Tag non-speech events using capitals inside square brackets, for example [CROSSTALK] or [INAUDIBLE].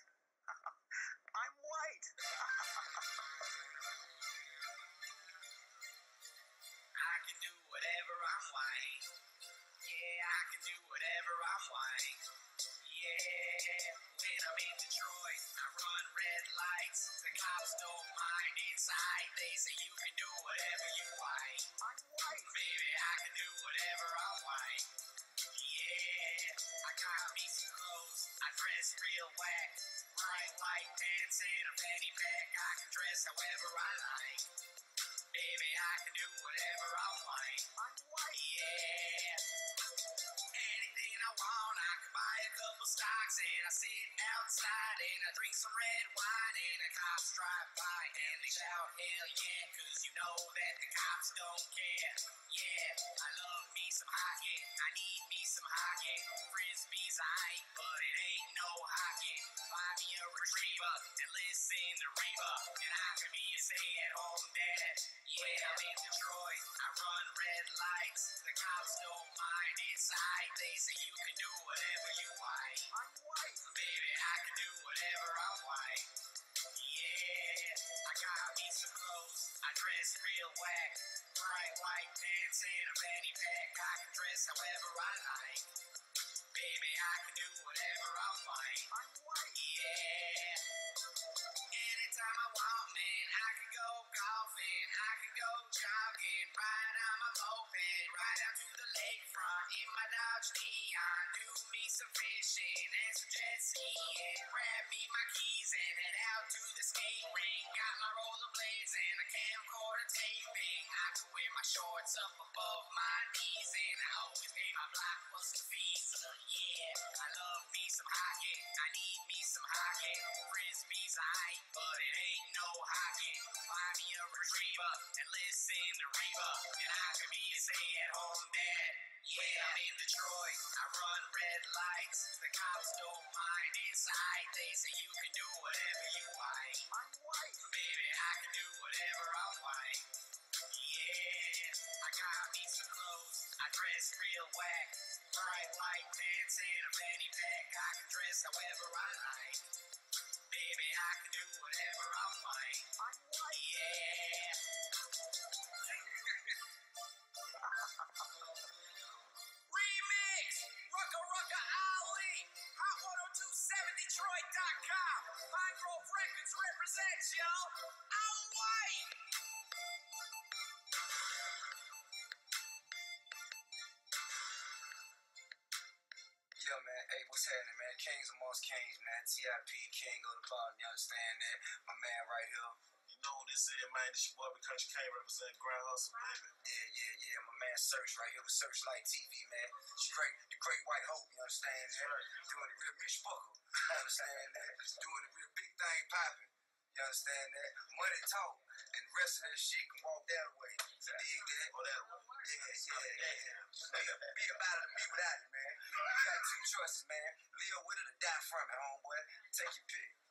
what? I'm white. I can do whatever I'm white. Yeah, I can do whatever I'm white. Yeah, when I'm in Detroit, I run red lights. The cops don't mind inside. They say you can do whatever you white. Pants and a fanny pack. I can dress however I like. Baby, I can do whatever I want. I'm white. Yeah. Anything I want, I can buy a couple stocks and I sit outside and I drink some red wine and the cops drive by and they shout hell yeah, cause you know that the cops don't Frisbee's aight, but it ain't no hockey. Buy me a retriever and listen to Reba, and I can be a stay-at-home dad. Yeah, I'm in Detroit, I run red lights. The cops don't mind It's inside. They say you can do whatever you want. I'm white. Baby, I can do whatever I want. Yeah, I got me some clothes. I dress real whack. Bright white pants and a fanny pack. I can dress however I like. Baby, I can do whatever I want. Yeah. Anytime I want, man, I can go golfing, I can go jogging, ride on my moped, ride down to the lakefront in my Dodge Neon, do me some fishing and some jet skiing, grab me my keys and head out to the skate ring. Got my rollerblades and a camcorder taping. I can wear my shorts up above my knees my blockbuster fees. Uh, yeah, I love me some hockey. I need me some hockey. Frisbee's aight, but it ain't no hockey. Buy me a retriever and listen to Reba, and I can be a stay-at-home dad. Yeah, I'm in Detroit. I run red lights. The cops don't mind inside. They say you can do whatever you want. Real whack. Bright white pants and a fanny pack. I can dress however I like. Baby, I can do whatever I. I'm white. Yeah. [LAUGHS] Remix! Rucka Rucka Ali! Hot1027Detroit.com! Pine Grove Records represents, yo! What's happening, man? Kings amongst kings, man. TIP, King of the bottom. You understand that? My man right here. You know who this is, man. This your boy, Country Kane, representing Grand Hustle, baby. Yeah, yeah, yeah. My man Search right here with Searchlight TV, man. Straight, the great white hope. You understand that? right. Doing the real Mitch Buckle. You understand that? Doing the real big thing popping. You understand that? Money talk. And the rest of that shit can walk that way. You dig that? That way. Yeah, yeah, yeah. Be, be about it be without it, man. You got two choices, man. Live with it or die from it, homeboy. Take your pick.